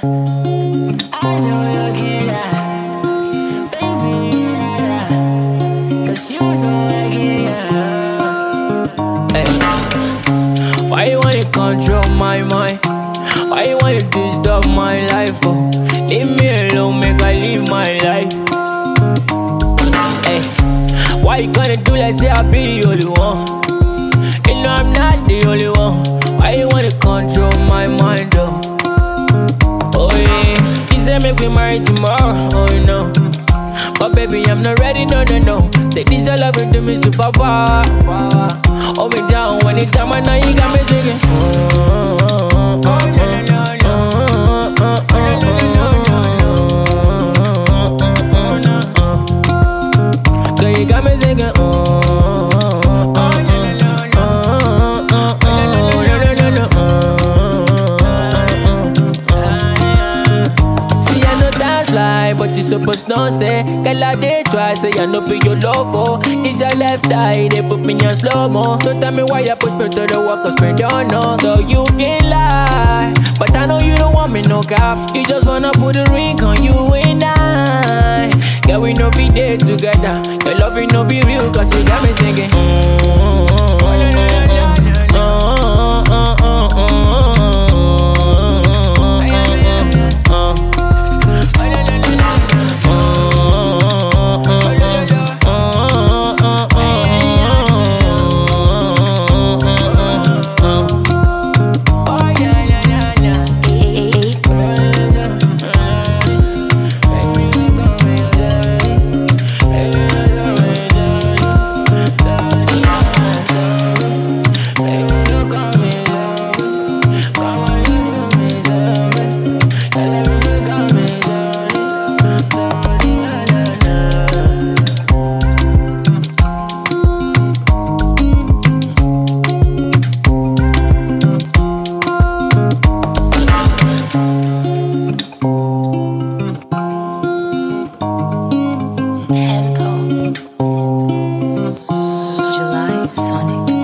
Why you wanna control my mind? Why you wanna disturb my life? Oh? Leave me alone, make I live my life. Hey. Why you gonna do like say I be the only one? Tomorrow. Oh no. But baby, I'm not ready, no, no, no. Take this love into me super power. Hold me down when it's time, I know you got me singing. Oh, oh, oh, oh, oh, oh, oh, oh. Girl, you got me singing. Oh, oh, supposed to stay. Girl, I did try, say I know be your love oh. for. This your left eye, they put me on slow mo. So tell me why you push me to the walk, cause me don't know. So you can lie, but I know you don't want me no cap. You just wanna put a ring on you and I. Girl, we no be there together. Your love will no be real, cause you got me singing. Sonic.